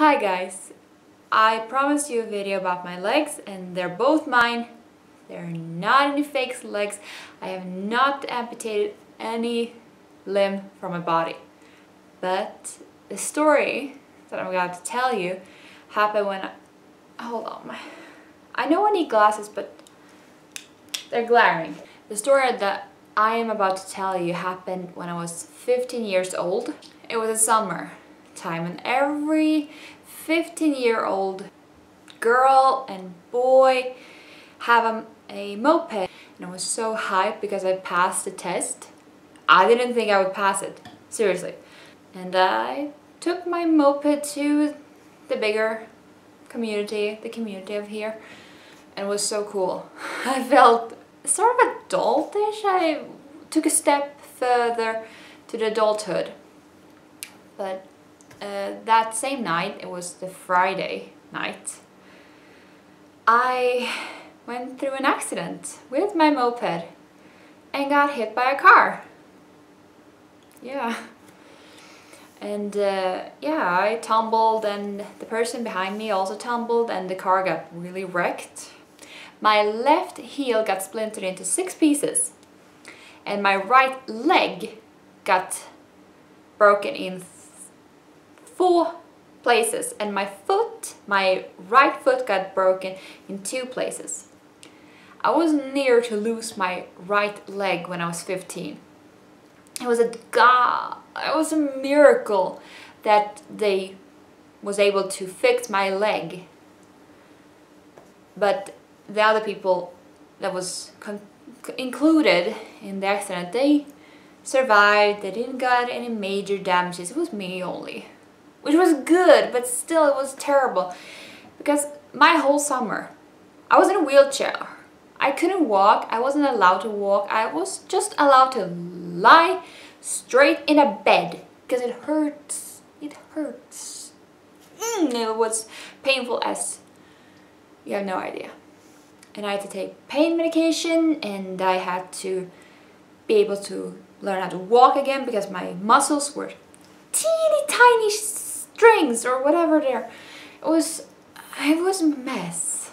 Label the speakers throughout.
Speaker 1: Hi guys! I promised you a video about my legs and they're both mine. They're not any fake legs. I have not amputated any limb from my body. But the story that I'm about to tell you happened when I... Hold on. My, I know I need glasses but they're glaring. The story that I am about to tell you happened when I was 15 years old. It was a summer time and every 15 year old girl and boy have a, a moped and I was so hyped because I passed the test. I didn't think I would pass it, seriously. And I took my moped to the bigger community, the community of here, and was so cool. I felt sort of adultish. I took a step further to the adulthood. But uh, that same night, it was the Friday night, I went through an accident with my moped and got hit by a car. Yeah. And uh, yeah, I tumbled and the person behind me also tumbled and the car got really wrecked. My left heel got splintered into six pieces and my right leg got broken in four places and my foot, my right foot got broken in two places. I was near to lose my right leg when I was 15. It was a god, it was a miracle that they was able to fix my leg. But the other people that was included in the accident, they survived, they didn't got any major damages, it was me only which was good, but still it was terrible because my whole summer I was in a wheelchair. I couldn't walk, I wasn't allowed to walk, I was just allowed to lie straight in a bed because it hurts, it hurts. Mm, it was painful as you have no idea. And I had to take pain medication and I had to be able to learn how to walk again because my muscles were teeny tiny strings or whatever there. It was, it was a mess.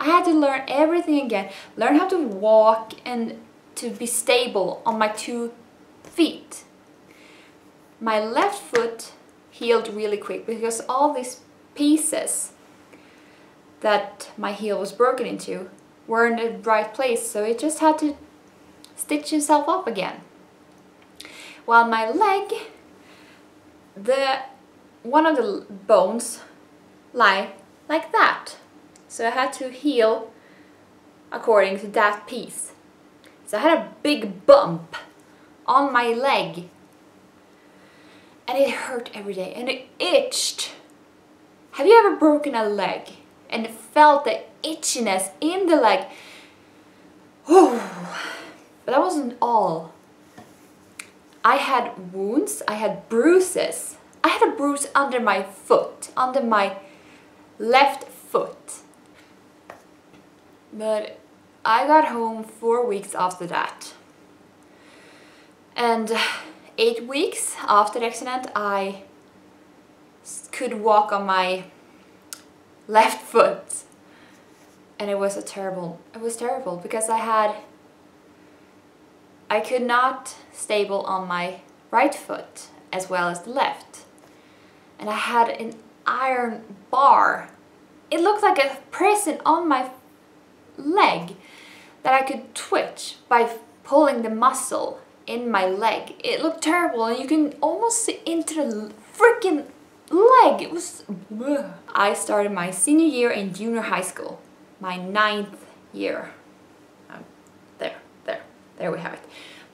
Speaker 1: I had to learn everything again. Learn how to walk and to be stable on my two feet. My left foot healed really quick because all these pieces that my heel was broken into were in the right place so it just had to stitch itself up again. While my leg, the one of the bones lie like that. So I had to heal according to that piece. So I had a big bump on my leg and it hurt every day and it itched. Have you ever broken a leg and felt the itchiness in the leg? Oh, but that wasn't all. I had wounds, I had bruises I had a bruise under my foot, under my left foot. But I got home four weeks after that. And eight weeks after the accident, I could walk on my left foot. And it was a terrible, it was terrible because I had, I could not stable on my right foot as well as the left and I had an iron bar. It looked like a prison on my leg that I could twitch by pulling the muscle in my leg. It looked terrible and you can almost see into the freaking leg. It was... I started my senior year in junior high school. My ninth year. Um, there, there, there we have it.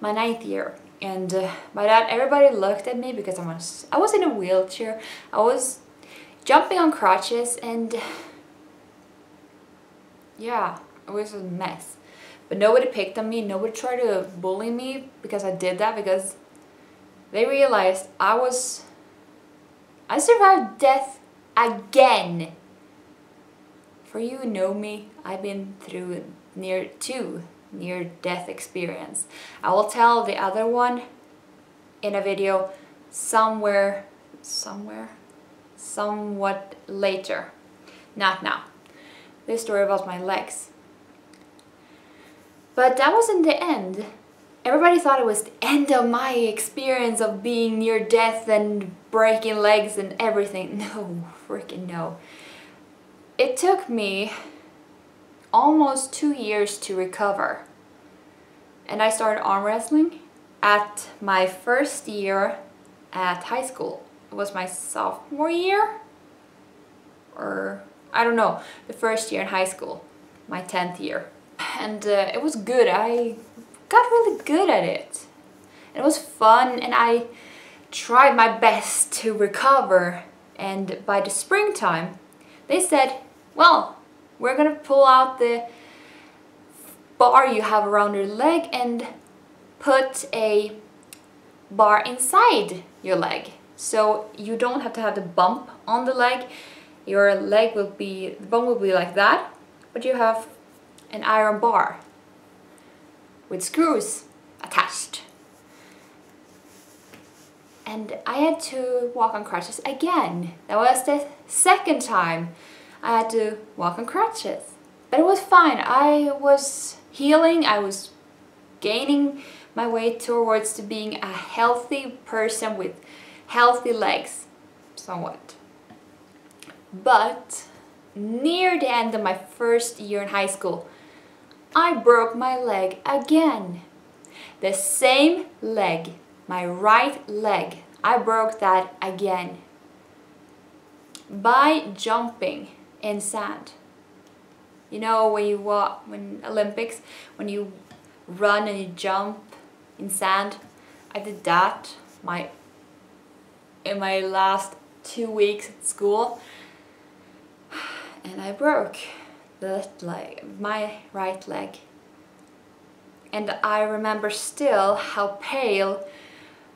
Speaker 1: My ninth year. And uh, by that everybody looked at me because I was I was in a wheelchair. I was jumping on crutches and yeah it was a mess. But nobody picked on me. Nobody tried to bully me because I did that because they realized I was I survived death again. For you know me I've been through near two near-death experience. I will tell the other one in a video somewhere, somewhere, somewhat later. Not now. This story about my legs. But that wasn't the end. Everybody thought it was the end of my experience of being near death and breaking legs and everything. No, freaking no. It took me almost two years to recover. And I started arm wrestling at my first year at high school. It was my sophomore year? Or, I don't know, the first year in high school, my 10th year. And uh, it was good, I got really good at it. It was fun and I tried my best to recover and by the springtime they said, well, we're gonna pull out the bar you have around your leg and put a bar inside your leg. So you don't have to have the bump on the leg. Your leg will be, the bone will be like that, but you have an iron bar with screws attached. And I had to walk on crutches again. That was the second time I had to walk on crutches. But it was fine. I was healing. I was gaining my way towards to being a healthy person with healthy legs. Somewhat. But near the end of my first year in high school, I broke my leg again. The same leg, my right leg, I broke that again by jumping in sand. You know when you walk, when Olympics, when you run and you jump in sand, I did that my in my last two weeks at school and I broke the leg, my right leg. And I remember still how pale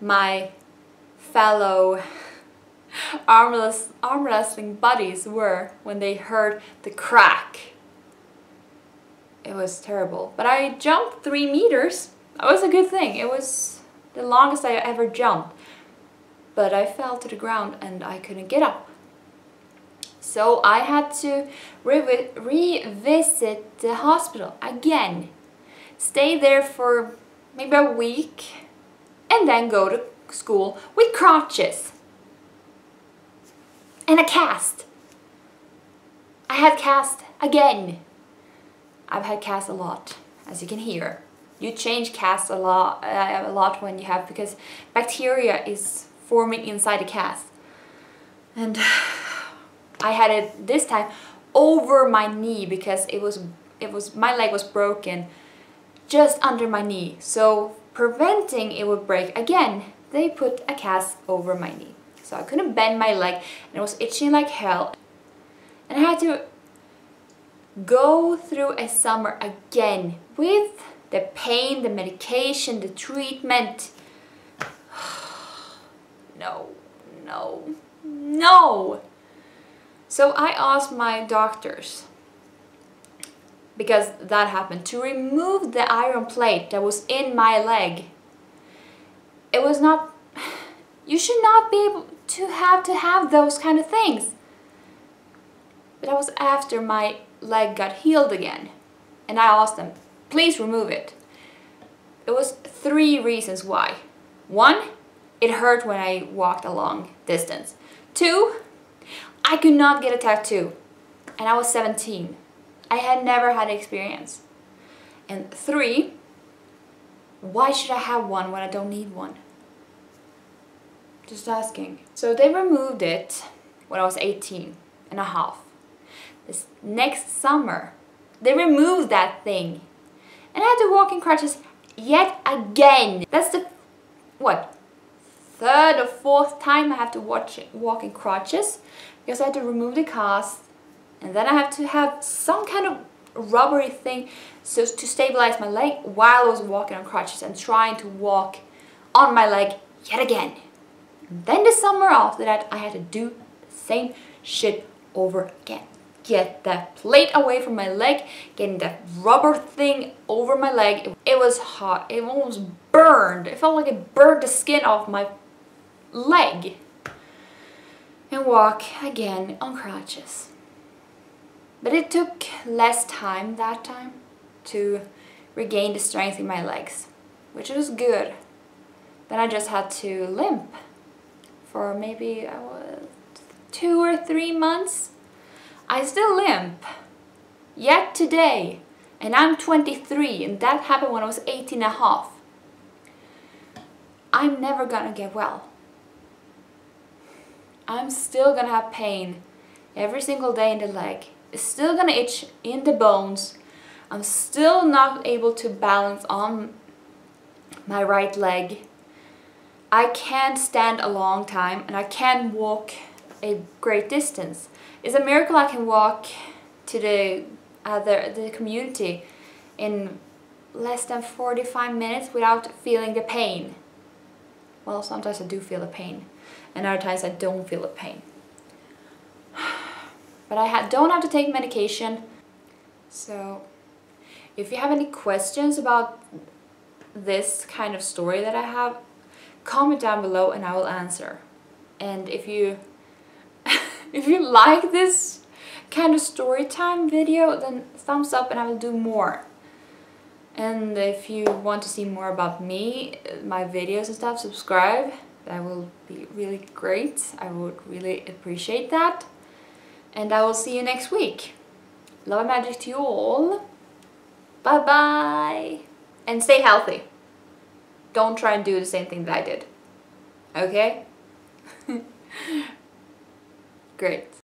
Speaker 1: my fellow arm, arm wrestling buddies were when they heard the crack. It was terrible. But I jumped three meters. That was a good thing. It was the longest I ever jumped. But I fell to the ground and I couldn't get up. So I had to re revisit the hospital again. Stay there for maybe a week and then go to school with crutches and a cast. I had cast again. I've had cast a lot, as you can hear. You change cast a lot, uh, a lot when you have, because bacteria is forming inside the cast. And I had it this time over my knee because it was it was my leg was broken just under my knee. So preventing it would break again, they put a cast over my knee. So I couldn't bend my leg and it was itching like hell. And I had to go through a summer again with the pain, the medication, the treatment. no, no, no. So I asked my doctors, because that happened, to remove the iron plate that was in my leg. It was not, you should not be able to have to have those kind of things. But that was after my leg got healed again. And I asked them, please remove it. It was three reasons why. One, it hurt when I walked a long distance. Two, I could not get a tattoo and I was 17. I had never had experience. And three, why should I have one when I don't need one? Just asking. So they removed it when I was 18 and a half. This next summer, they removed that thing. And I had to walk in crutches yet again. That's the, what, third or fourth time I have to watch, walk in crutches because I had to remove the cast and then I have to have some kind of rubbery thing so to stabilize my leg while I was walking on crutches and trying to walk on my leg yet again. Then the summer after that I had to do the same shit over again. Get that plate away from my leg, getting that rubber thing over my leg. It was hot, it almost burned. It felt like it burned the skin off my leg. and walk again on crutches. But it took less time that time to regain the strength in my legs, which was good. Then I just had to limp for maybe uh, two or three months. I still limp, yet today, and I'm 23 and that happened when I was 18 and a half. I'm never gonna get well. I'm still gonna have pain every single day in the leg. It's still gonna itch in the bones. I'm still not able to balance on my right leg. I can't stand a long time and I can't walk a great distance. It's a miracle I can walk to the other the community in less than 45 minutes without feeling the pain. Well, sometimes I do feel the pain and other times I don't feel the pain. But I ha don't have to take medication. So if you have any questions about this kind of story that I have, comment down below and I will answer. And if you if you like this kind of story time video, then thumbs up and I will do more. And if you want to see more about me, my videos and stuff, subscribe. That will be really great. I would really appreciate that. And I will see you next week. Love and magic to you all. Bye bye. And stay healthy. Don't try and do the same thing that I did. Okay? Great.